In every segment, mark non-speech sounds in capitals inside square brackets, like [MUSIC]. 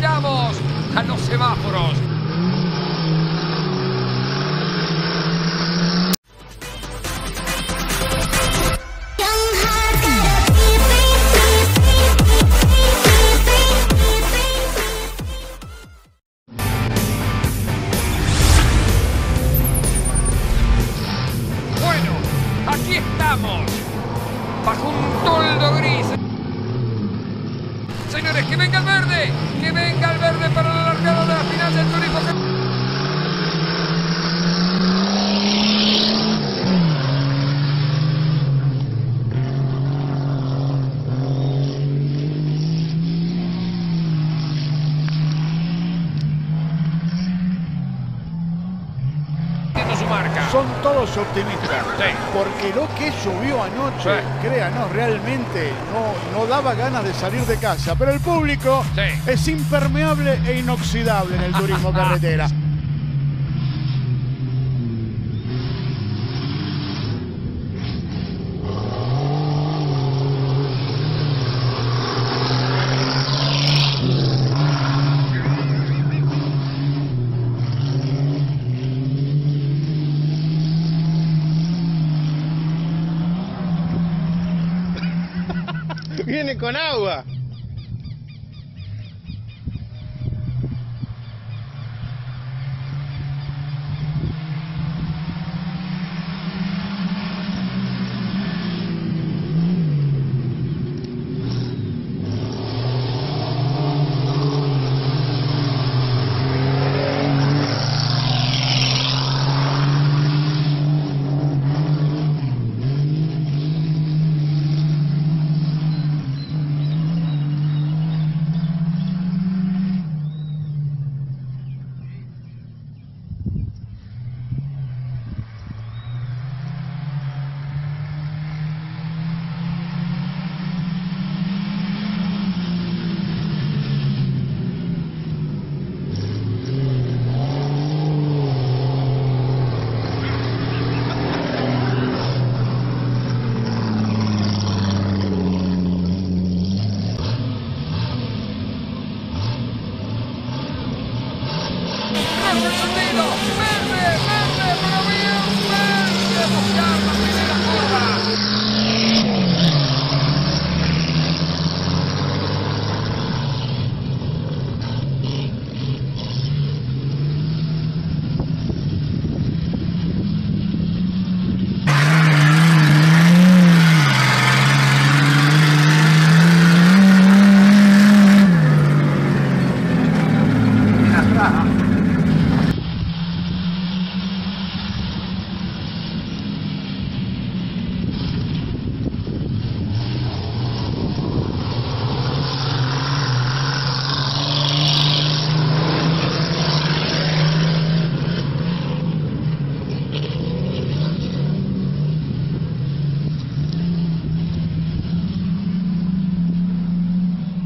miramos a los semáforos. Que venga el verde, que venga el verde para la largada de la final del turismo. Son todos optimistas. Sí. Porque lo que llovió anoche, Sí. créanos, realmente no, no daba ganas de salir de casa. Pero el público Sí. es impermeable e inoxidable en el turismo [LAUGHS] carretera. Viene con agua.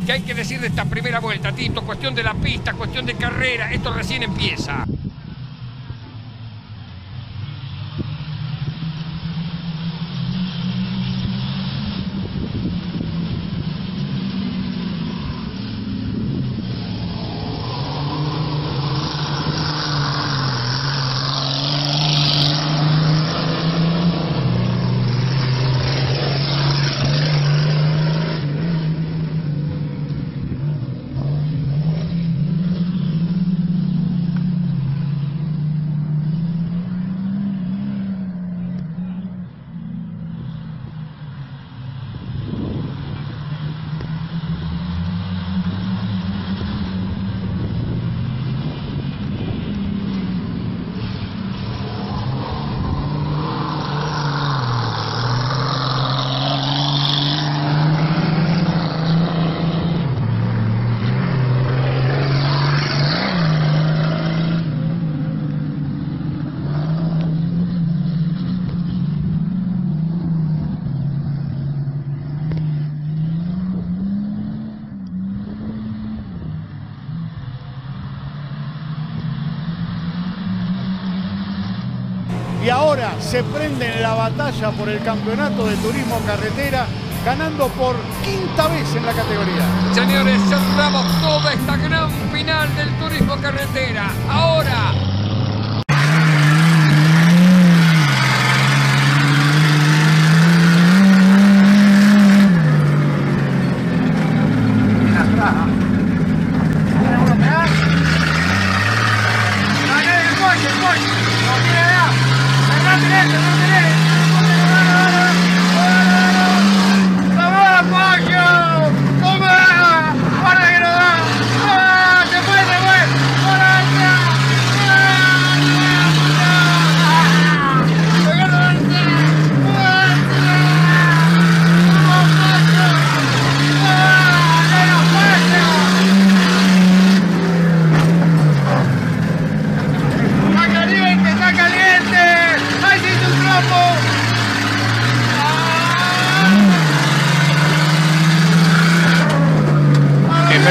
¿Qué hay que decir de esta primera vuelta, Tito? Cuestión de la pista, cuestión de carrera. Esto recién empieza. Y ahora se prende en la batalla por el campeonato de turismo carretera, ganando por quinta vez en la categoría. Señores, cerramos toda esta gran Mundial del Turismo Carretera. Ahora.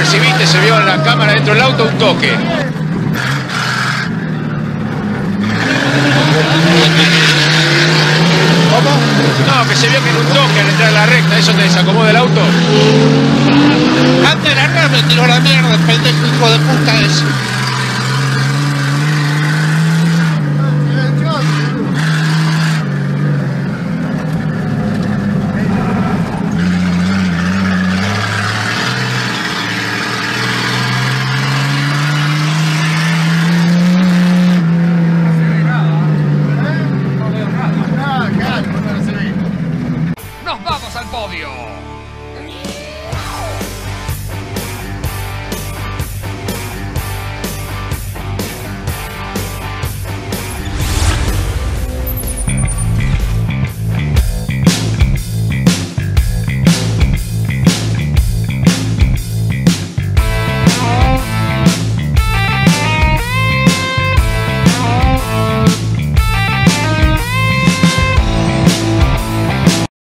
Percibiste, se vio en la cámara dentro del auto un toque. No, que se vio que en un toque al entrar a la recta, eso te desacomoda el auto. Antes de largar me tiró la mierda, pendejo hijo de puta ese.